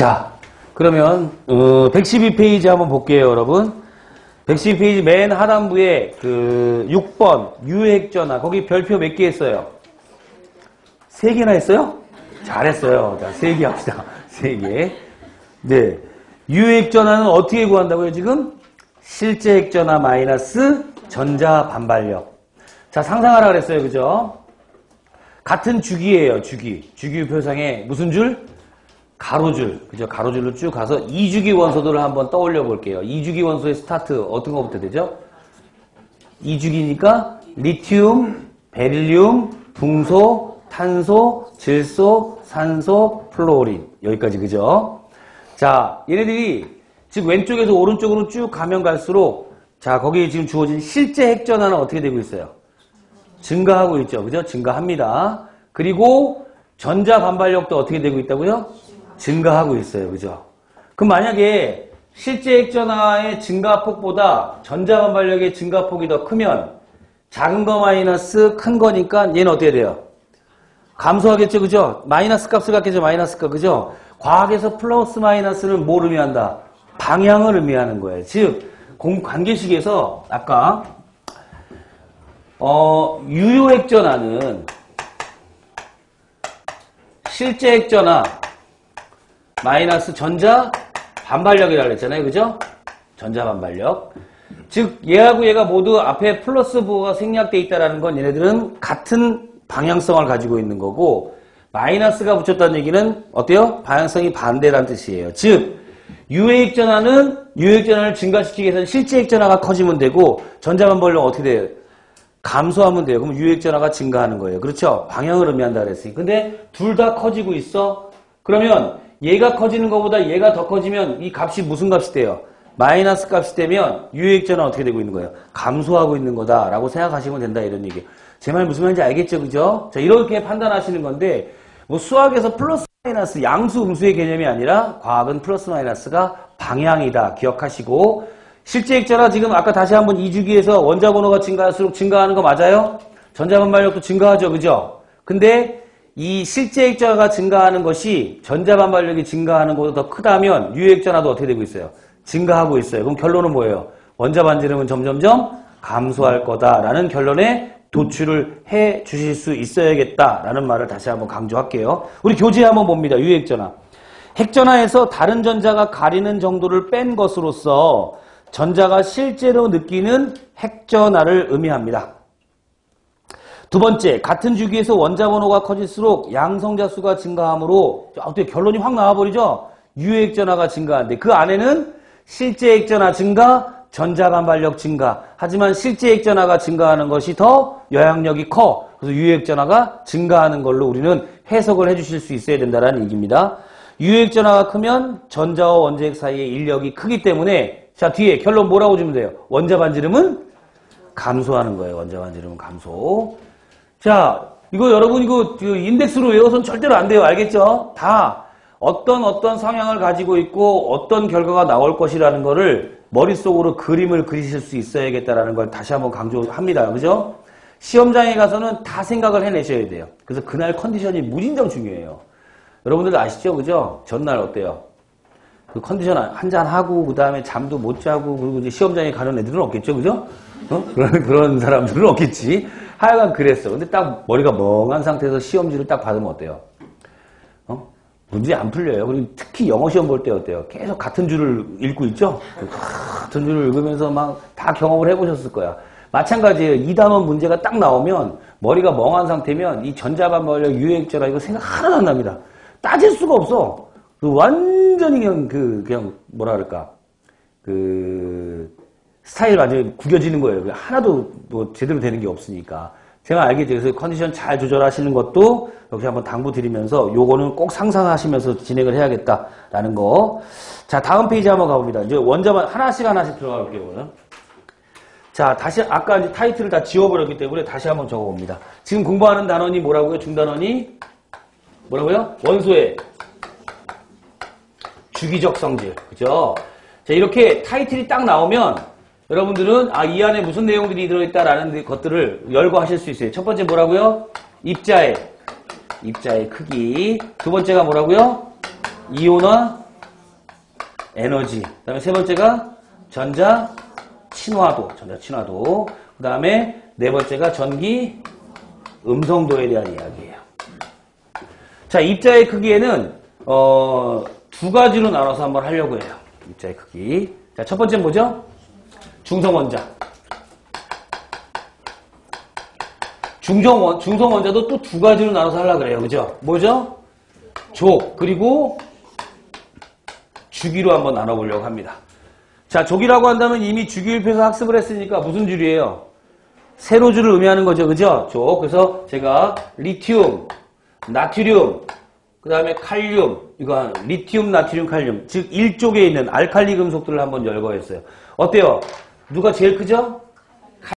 자, 그러면 어, 112페이지 한번 볼게요, 여러분. 112페이지 맨 하단부에 그 6번 유액전화 거기 별표 몇 개 했어요? 세 개나 했어요? 잘했어요. 자, 세개 합시다. 세 개. 네. 유액전화는 어떻게 구한다고요, 지금? 실제 핵전화 마이너스 전자 반발력. 자, 상상하라 그랬어요. 그죠? 같은 주기예요, 주기. 주기 표상에 무슨 줄? 가로줄. 그죠? 가로줄로 쭉 가서 이주기 원소들을 한번 떠올려 볼게요. 이주기 원소의 스타트 어떤 거부터 되죠? 이주기니까 리튬, 베릴륨, 붕소, 탄소, 질소, 산소, 플로린. 여기까지 그죠? 자, 얘네들이 즉 왼쪽에서 오른쪽으로 쭉 가면 갈수록 자, 거기에 지금 주어진 실제 핵전하는 어떻게 되고 있어요? 증가하고 있죠. 그죠? 증가합니다. 그리고 전자 반발력도 어떻게 되고 있다고요? 증가하고 있어요. 그죠? 그럼 만약에 실제 핵전화의 증가폭보다 전자 반발력의 증가폭이 더 크면 작은 거 마이너스 큰 거니까 얘는 어떻게 돼요? 감소하겠죠. 그죠? 마이너스 값을 갖겠죠. 마이너스 값. 그죠? 과학에서 플러스 마이너스는 뭘 의미한다? 방향을 의미하는 거예요. 즉, 공, 관계식에서 아까 어, 유효 핵전화는 실제 핵전화 마이너스 전자 반발력이라고 그랬잖아요. 그죠? 전자 반발력. 즉 얘하고 얘가 모두 앞에 플러스 부호가 생략돼 있다는 건 얘네들은 같은 방향성을 가지고 있는 거고 마이너스가 붙였다는 얘기는 어때요? 방향성이 반대라는 뜻이에요. 즉 유해액 전화는 유해액 전화를 증가시키기 위해서는 실제 핵 전화가 커지면 되고 전자 반발력 어떻게 돼요? 감소하면 돼요. 그럼 유액 전화가 증가하는 거예요. 그렇죠? 방향을 의미한다 그랬으니. 근데 둘 다 커지고 있어. 그러면 얘가 커지는 것보다 얘가 더 커지면 이 값이 무슨 값이 돼요? 마이너스 값이 되면 전화 어떻게 되고 있는 거예요? 감소하고 있는 거다라고 생각하시면 된다 이런 얘기. 제말 무슨 말인지 알겠죠, 그죠? 자 이렇게 판단하시는 건데 뭐 수학에서 플러스 마이너스 양수 음수의 개념이 아니라 과학은 플러스 마이너스가 방향이다 기억하시고 실제 액자라 지금 아까 다시 한번 2주기에서 원자 번호가 증가할수록 증가하는 거 맞아요? 전자 반발력도 증가하죠. 그죠? 근데 이 실제 액자가 증가하는 것이 전자 반발력이 증가하는 것보다 더 크다면 유액전화도 어떻게 되고 있어요? 증가하고 있어요. 그럼 결론은 뭐예요? 원자 반지름은 점점점 감소할 거다라는 결론에 도출을 해 주실 수 있어야겠다라는 말을 다시 한번 강조할게요. 우리 교재 한번 봅니다. 유액전화. 핵전화에서 다른 전자가 가리는 정도를 뺀 것으로서 전자가 실제로 느끼는 핵전화를 의미합니다. 두 번째, 같은 주기에서 원자 번호가 커질수록 양성자 수가 증가하므로 어떻게 결론이 확 나와버리죠? 유핵전화가 증가하는데 그 안에는 실제 핵전화 증가, 전자 반발력 증가. 하지만 실제 핵전화가 증가하는 것이 더 영향력이 커. 그래서 유핵전화가 증가하는 걸로 우리는 해석을 해주실 수 있어야 된다는 얘기입니다. 유핵전화가 크면 전자와 원자핵 사이의 인력이 크기 때문에 자 뒤에 결론 뭐라고 주면 돼요? 원자 반지름은 감소하는 거예요. 원자 반지름은 감소. 자 이거 여러분 이거 인덱스로 외워서는 절대로 안 돼요. 알겠죠? 다 어떤 어떤 성향을 가지고 있고 어떤 결과가 나올 것이라는 거를 머릿속으로 그림을 그리실 수 있어야겠다라는 걸 다시 한번 강조합니다. 그죠? 시험장에 가서는 다 생각을 해내셔야 돼요. 그래서 그날 컨디션이 무진장 중요해요. 여러분들도 아시죠? 그죠? 전날 어때요? 그 컨디션 한잔 하고 그 다음에 잠도 못 자고 그리고 이제 시험장에 가는 애들은 없겠죠, 그죠? 어? 그런 그런 사람들은 없겠지. 하여간 그랬어. 근데 딱 머리가 멍한 상태에서 시험지를 딱 받으면 어때요? 어? 문제 안 풀려요. 그리고 특히 영어 시험 볼 때 어때요? 계속 같은 줄을 읽고 있죠? 같은 줄을 읽으면서 막 다 경험을 해보셨을 거야. 마찬가지예요. 이 단원 문제가 딱 나오면 머리가 멍한 상태면 이 전자반발력 유액제라 이거 생각 하나도 안 납니다. 따질 수가 없어. 그 완전히 그냥 그 그냥 뭐라 그럴까 그 스타일 완전히 구겨지는 거예요. 하나도 뭐 제대로 되는 게 없으니까. 제가 알겠죠. 그래서 컨디션 잘 조절하시는 것도 여기 한번 당부 드리면서 요거는 꼭 상상하시면서 진행을 해야겠다라는 거. 자, 다음 페이지 한번 가봅니다. 이제 원자만 하나씩 하나씩 들어가 볼게요, 오늘. 자, 다시 아까 이제 타이틀을 다 지워버렸기 때문에 다시 한번 적어봅니다. 지금 공부하는 단원이 뭐라고요? 중단원이 뭐라고요? 원소의 주기적 성질. 그죠? 자, 이렇게 타이틀이 딱 나오면 여러분들은 아, 이 안에 무슨 내용들이 들어있다라는 것들을 열거하실 수 있어요. 첫 번째 뭐라고요? 입자의 입자의 크기. 두 번째가 뭐라고요? 이온화 에너지. 그 다음에 세 번째가 전자 친화도. 전자 친화도. 그 다음에 네 번째가 전기 음성도에 대한 이야기예요. 자, 입자의 크기에는 어, 두 가지로 나눠서 한번 하려고 해요. 입자의 크기. 자, 첫 번째는 뭐죠? 중성원자. 중성원, 중성원자도 또 두 가지로 나눠서 하려고 그래요. 그죠? 뭐죠? 족, 그리고 주기로 한번 나눠보려고 합니다. 자, 족이라고 한다면 이미 주기율표에서 학습을 했으니까 무슨 줄이에요? 세로 줄을 의미하는 거죠. 그죠? 족. 그래서 제가 리튬, 나트륨, 그 다음에 칼륨, 이거 리튬, 나트륨, 칼륨. 즉, 일족에 있는 알칼리 금속들을 한번 열거했어요. 어때요? 누가 제일 크죠?